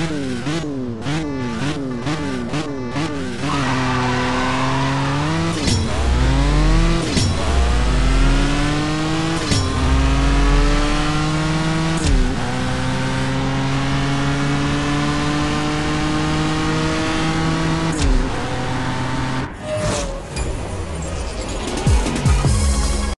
mm